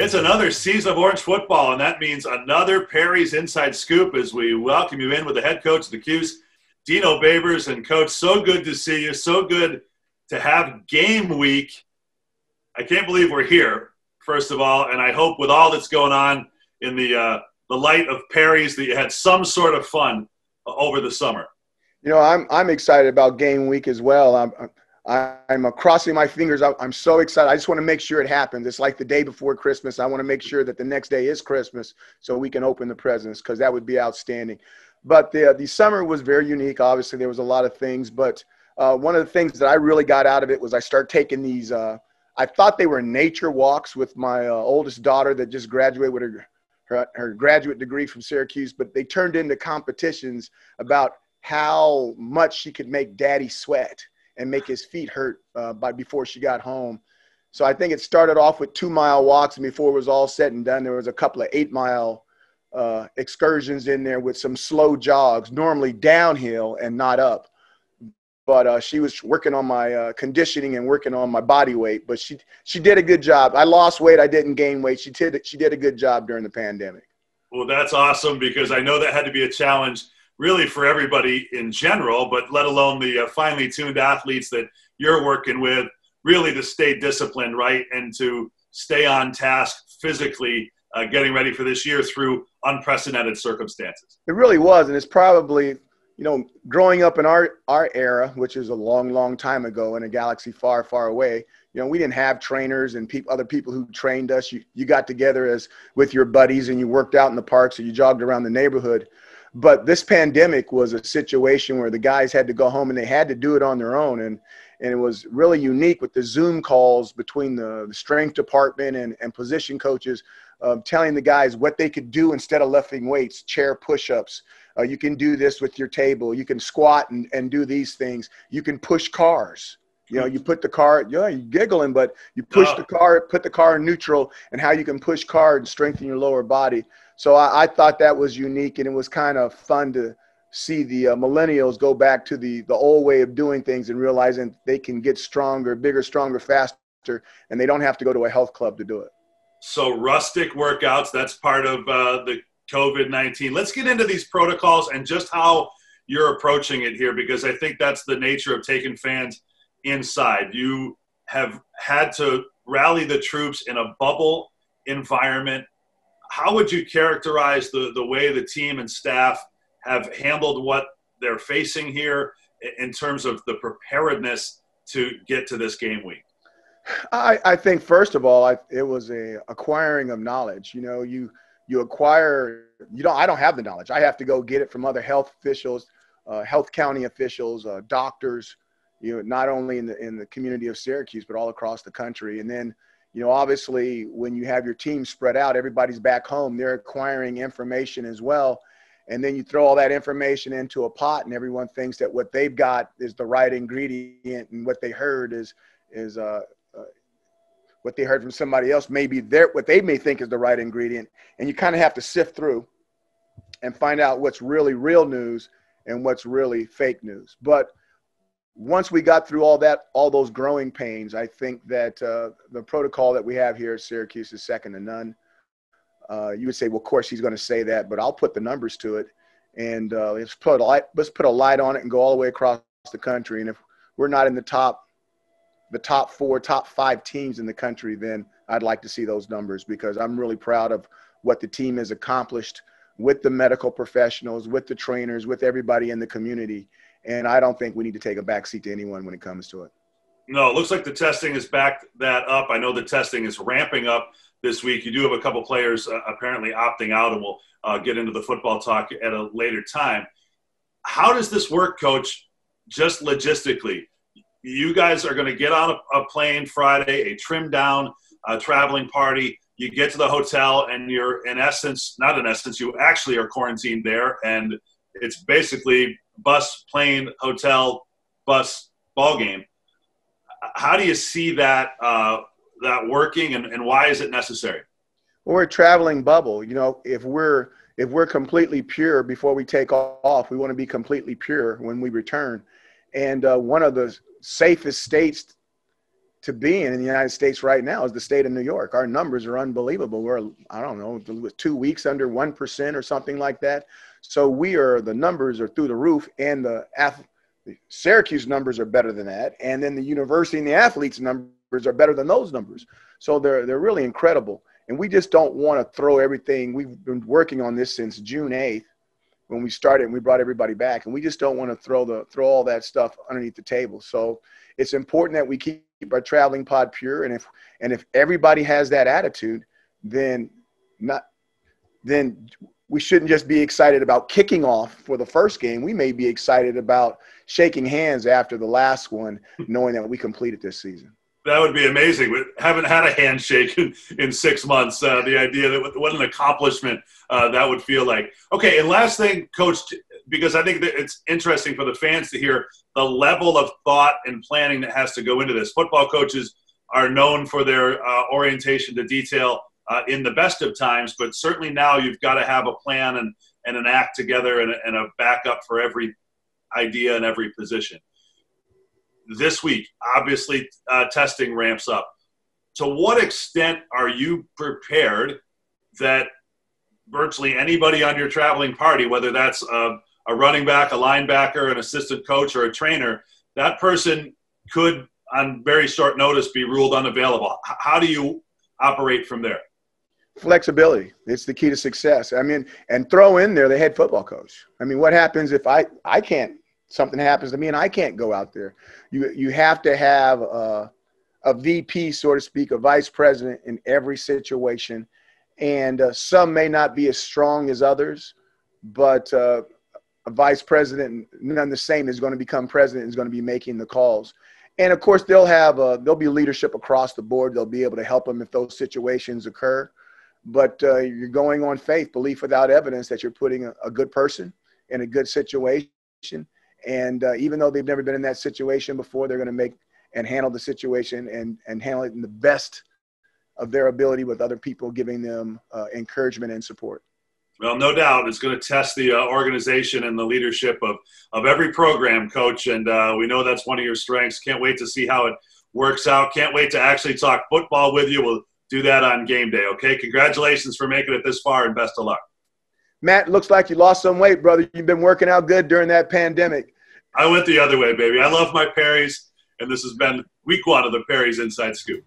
It's another season of Orange football, and that means another Perry's Inside Scoop as we welcome you in with the head coach of the Cuse, Dino Babers. And, coach, so good to see you. So good to have game week. I can't believe we're here, first of all, and I hope with all that's going on in the, uh, the light of Perry's that you had some sort of fun over the summer. You know, I'm, I'm excited about game week as well. I'm, crossing my fingers. I'm so excited. I just want to make sure it happens. It's like the day before Christmas. I want to make sure that the next day is Christmas so we can open the presents because that would be outstanding. But the, the summer was very unique. Obviously, there was a lot of things. But uh, one of the things that I really got out of it was I started taking these, uh, I thought they were nature walks with my uh, oldest daughter that just graduated with her, her, her graduate degree from Syracuse. But they turned into competitions about how much she could make daddy sweat and make his feet hurt uh, by before she got home. So I think it started off with two mile walks, and before it was all said and done, there was a couple of eight mile uh, excursions in there with some slow jogs, normally downhill and not up. But uh, she was working on my uh, conditioning and working on my body weight. But she she did a good job. I lost weight. I didn't gain weight. She did she did a good job during the pandemic. Well, that's awesome because I know that had to be a challenge really for everybody in general, but let alone the uh, finely tuned athletes that you're working with, really to stay disciplined, right? And to stay on task physically, uh, getting ready for this year through unprecedented circumstances. It really was. And it's probably, you know, growing up in our, our era, which is a long, long time ago in a galaxy far, far away, you know, we didn't have trainers and pe- other people who trained us. You, you got together as with your buddies and you worked out in the parks or you jogged around the neighborhood. But this pandemic was a situation where the guys had to go home and they had to do it on their own. And, and it was really unique with the Zoom calls between the, the strength department and, and position coaches um, telling the guys what they could do instead of lifting weights, chair push ups. Uh, you can do this with your table. You can squat and, and do these things. You can push cars. You know, you put the car, yeah, you're giggling, but you push the car, put the car in neutral, and how you can push car and strengthen your lower body. So I, I thought that was unique, and it was kind of fun to see the uh, millennials go back to the the old way of doing things and realizing they can get stronger, bigger, stronger, faster, and they don't have to go to a health club to do it. So rustic workouts, that's part of uh, the COVID nineteen. Let's get into these protocols and just how you're approaching it here, because I think that's the nature of taking fans inside. You have had to rally the troops in a bubble environment how would you characterize the, the way the team and staff have handled what they're facing here in terms of the preparedness to get to this game week? I, I think first of all, I, it was a acquiring of knowledge. You know, you you acquire. You don't. I don't have the knowledge. I have to go get it from other health officials, uh, health county officials, uh, doctors. You know, not only in the in the community of Syracuse, but all across the country. And then you know, obviously, when you have your team spread out, everybody's back home. They're acquiring information as well. And then you throw all that information into a pot, and everyone thinks that what they've got is the right ingredient, and what they heard is is uh, uh, what they heard from somebody else. Maybe their what they may think is the right ingredient, and you kind of have to sift through and find out what's really real news and what's really fake news. But once we got through all that, all those growing pains, I think that uh, the protocol that we have here at Syracuse is second to none. Uh, you would say, well, of course he's going to say that, but I'll put the numbers to it, and uh, let's put a light, let's put a light on it and go all the way across the country. And if we're not in the top, the top four, top five teams in the country, then I'd like to see those numbers because I'm really proud of what the team has accomplished with the medical professionals, with the trainers, with everybody in the community and I don't think we need to take a backseat to anyone when it comes to it. No, it looks like the testing has backed that up. I know the testing is ramping up this week. You do have a couple players uh, apparently opting out, and we'll uh, get into the football talk at a later time. How does this work, Coach? Just logistically, you guys are going to get on a, a plane Friday, a trimmed down uh, traveling party. You get to the hotel, and you're in essence, not in essence, you actually are quarantined there, and it's basically bus, plane, hotel, bus, ball game. How do you see that uh, that working, and, and why is it necessary? Well, we're a traveling bubble. You know, if we're if we're completely pure before we take off, we want to be completely pure when we return. And uh, one of the safest states to be in in the United States right now is the state of New York. Our numbers are unbelievable. We're, I don't know, two weeks under 1% or something like that. So we are, the numbers are through the roof, and the, the Syracuse numbers are better than that. And then the university and the athletes' numbers are better than those numbers. So they're, they're really incredible. And we just don't want to throw everything. We've been working on this since June 8th when we started and we brought everybody back. And we just don't want to throw the throw all that stuff underneath the table. So it's important that we keep our traveling pod pure. And if and if everybody has that attitude, then not then we shouldn't just be excited about kicking off for the first game. We may be excited about shaking hands after the last one, knowing that we completed this season. That would be amazing. We haven't had a handshake in, in six months. Uh, the idea that what an accomplishment uh, that would feel like. Okay, and last thing, Coach, because I think that it's interesting for the fans to hear the level of thought and planning that has to go into this. Football coaches are known for their uh, orientation to detail uh, in the best of times, but certainly now you've got to have a plan and, and an act together and a, and a backup for every idea and every position this week, obviously, uh, testing ramps up. To what extent are you prepared that virtually anybody on your traveling party, whether that's a, a running back, a linebacker, an assistant coach, or a trainer, that person could, on very short notice, be ruled unavailable? How do you operate from there? flexibility it's the key to success i mean and throw in there the head football coach i mean what happens if i i can't something happens to me and I can't go out there. You you have to have a, a VP, so to speak, a vice president in every situation, and uh, some may not be as strong as others, but uh, a vice president, none the same, is going to become president, is going to be making the calls. And of course, they'll have a, there'll be leadership across the board. They'll be able to help them if those situations occur. But uh, you're going on faith, belief without evidence that you're putting a, a good person in a good situation and uh, even though they've never been in that situation before, they're going to make and handle the situation and, and handle it in the best of their ability with other people giving them uh, encouragement and support. Well, no doubt it's going to test the uh, organization and the leadership of, of every program, coach. And uh, we know that's one of your strengths. Can't wait to see how it works out. Can't wait to actually talk football with you. We'll do that on game day. Okay. Congratulations for making it this far and best of luck. Matt, looks like you lost some weight, brother. You've been working out good during that pandemic. I went the other way, baby. I love my Perry's, and this has been week one of the Perry's Inside Scoop.